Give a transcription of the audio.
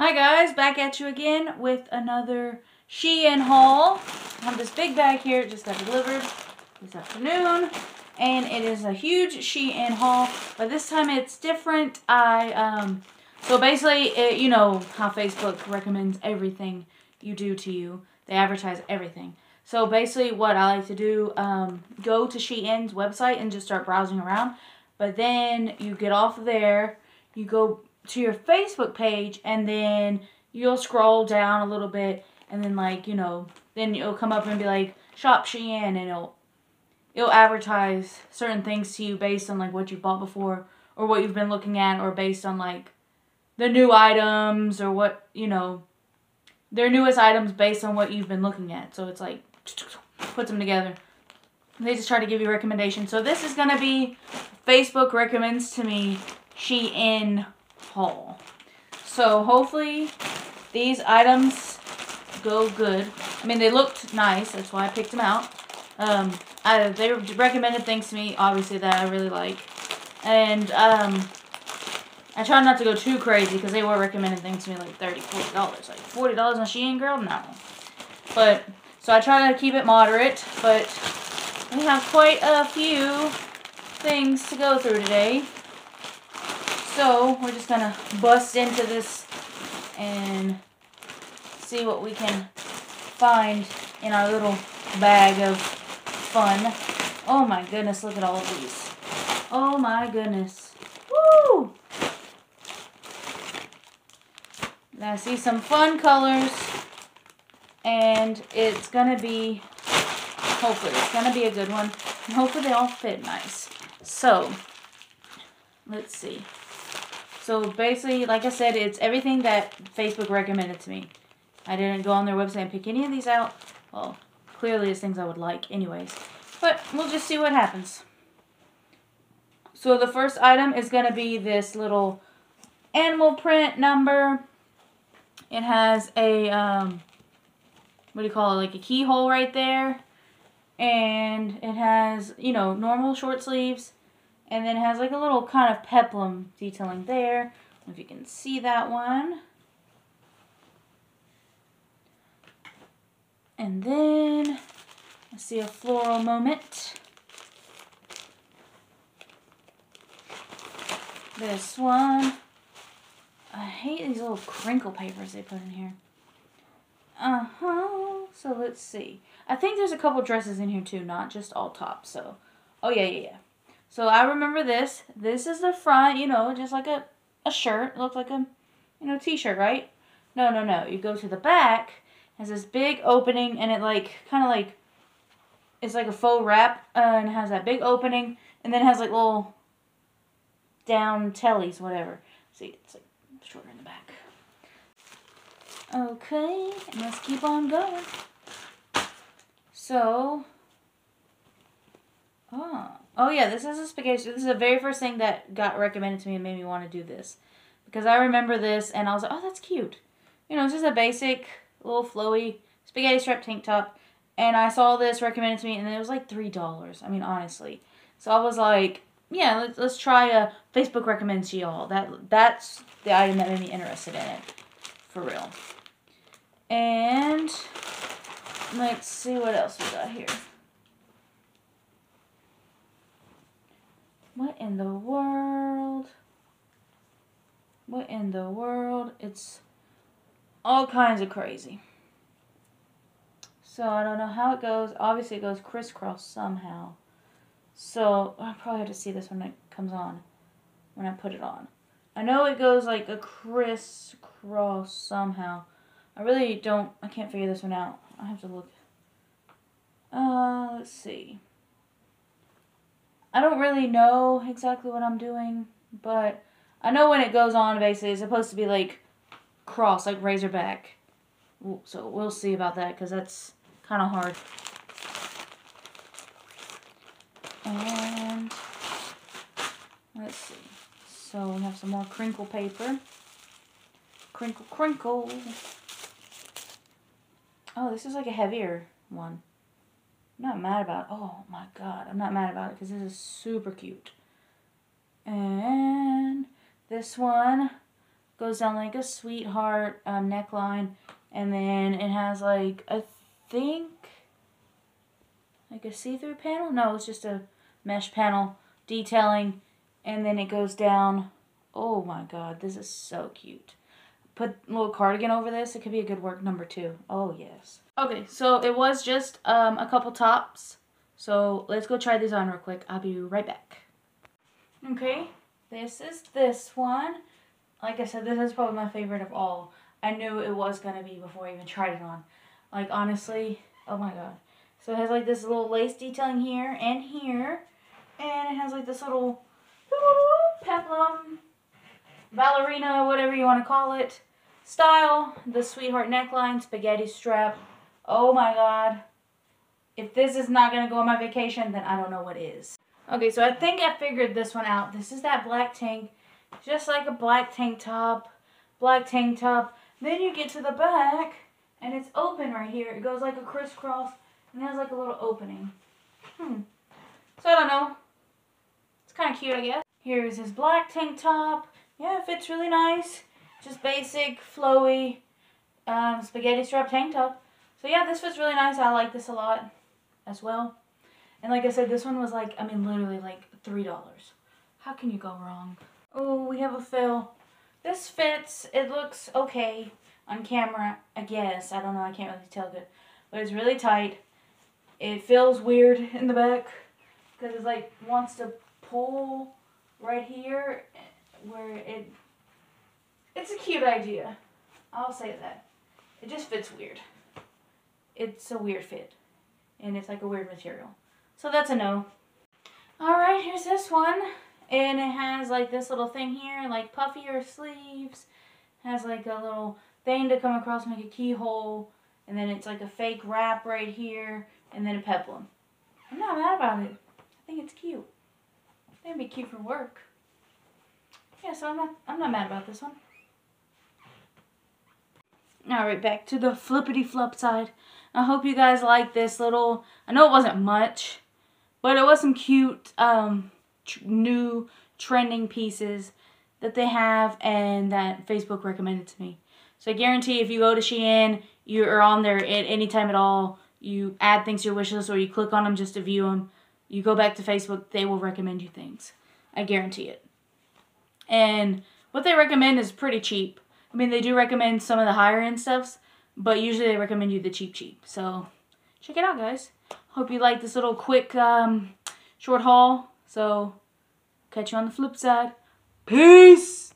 Hi guys, back at you again with another Shein haul. I have this big bag here, just got delivered this afternoon. And it is a huge Shein haul, but this time it's different. I, um, so basically, it, you know how Facebook recommends everything you do to you. They advertise everything. So basically what I like to do, um, go to Shein's website and just start browsing around. But then you get off of there, you go to your Facebook page and then you'll scroll down a little bit and then like, you know, then it'll come up and be like shop Shein and it'll it'll advertise certain things to you based on like what you bought before or what you've been looking at or based on like the new items or what, you know, their newest items based on what you've been looking at. So it's like puts them together. They just try to give you recommendations. So this is going to be Facebook recommends to me Shein haul. So hopefully these items go good. I mean, they looked nice. That's why I picked them out. Um, I, they recommended things to me, obviously, that I really like. And um, I try not to go too crazy because they were recommending things to me like $30, $40. Like $40 on Shein, girl? No. But, so I try to keep it moderate, but we have quite a few things to go through today. So, we're just to bust into this and see what we can find in our little bag of fun. Oh my goodness, look at all of these. Oh my goodness. Woo! Now I see some fun colors and it's to be, hopefully, it's to be a good one. And hopefully they all fit nice. So, let's see. So basically, like I said, it's everything that Facebook recommended to me. I didn't go on their website and pick any of these out. Well, clearly it's things I would like anyways. But we'll just see what happens. So the first item is going to be this little animal print number. It has a, um, what do you call it, like a keyhole right there. And it has, you know, normal short sleeves. And then has like a little kind of peplum detailing there. if you can see that one. And then I see a floral moment. This one. I hate these little crinkle papers they put in here. Uh-huh. So let's see. I think there's a couple dresses in here too, not just all tops. So, oh yeah, yeah, yeah. So I remember this. This is the front, you know, just like a, a shirt. It looks like a, you know, t-shirt, right? No, no, no. You go to the back. has this big opening, and it like, kind of like, it's like a faux wrap, uh, and has that big opening, and then it has like little down tellies, whatever. See, it's like shorter in the back. Okay, let's keep on going. So, oh, Oh yeah, this is a spaghetti. This is the very first thing that got recommended to me and made me want to do this. Because I remember this and I was like, oh, that's cute. You know, it's just a basic little flowy spaghetti strap tank top. And I saw this recommended to me and it was like $3. I mean, honestly. So I was like, yeah, let's, let's try a Facebook recommends to y'all. That, that's the item that made me interested in it. For real. And let's see what else we got here. What in the world? What in the world? It's all kinds of crazy. So I don't know how it goes. Obviously it goes crisscross somehow. So I'll probably have to see this when it comes on. When I put it on. I know it goes like a crisscross somehow. I really don't, I can't figure this one out. I have to look. Uh, let's see. I don't really know exactly what I'm doing, but I know when it goes on, basically, it's supposed to be like cross, like Razorback. So we'll see about that, because that's kind of hard. And let's see. So we have some more crinkle paper. Crinkle, crinkle. Oh, this is like a heavier one. I'm not mad about it. Oh my god, I'm not mad about it because this is super cute. And this one, Goes down like a sweetheart um, neckline. And then it has like, I think, like a see-through panel. No, it's just a mesh panel detailing. And then it goes down. Oh my god, this is so cute. Put a little cardigan over this. It could be a good work number two. Oh, yes. Okay, so it was just um, a couple tops. So let's go try these on real quick. I'll be right back. Okay, this is this one. Like I said, this is probably my favorite of all. I knew it was going to be before I even tried it on. Like, honestly, oh my god. So it has like this little lace detailing here and here. And it has like this little peplum, ballerina, whatever you want to call it, style. The sweetheart neckline, spaghetti strap. Oh my god. If this is not going to go on my vacation, then I don't know what is. Okay, so I think I figured this one out. This is that black tank. Just like a black tank top. Black tank top. Then you get to the back, and it's open right here. It goes like a crisscross, and has like a little opening. Hmm. So I don't know. It's kind of cute, I guess. Here's his black tank top. Yeah, it fits really nice. Just basic, flowy, um, spaghetti strap tank top. So yeah, this was really nice. I like this a lot as well. And like I said, this one was like, I mean, literally like $3. How can you go wrong? Oh, we have a fill. This fits. It looks okay on camera, I guess. I don't know. I can't really tell good. But it's really tight. It feels weird in the back because it's like wants to pull right here where it it's a cute idea. I'll say that. It just fits weird. It's a weird fit and it's like a weird material. So that's a no. Alright, here's this one. And it has like this little thing here, like puffier sleeves. Has like a little thing to come across make a keyhole. And then it's like a fake wrap right here. And then a peplum. I'm not mad about it. I think it's cute. It'd be cute for work. Yeah, so I'm not I'm not mad about this one. Alright, back to the flippity flop side. I hope you guys like this little, I know it wasn't much, but it was some cute um, tr new trending pieces that they have and that Facebook recommended to me. So I guarantee if you go to Shein, you're on there at any time at all, you add things to your wish list or you click on them just to view them, you go back to Facebook, they will recommend you things. I guarantee it. And what they recommend is pretty cheap. I mean, they do recommend some of the higher end stuffs, but usually they recommend you the cheap cheap. So check it out, guys. Hope you like this little quick um, short haul. So catch you on the flip side. Peace!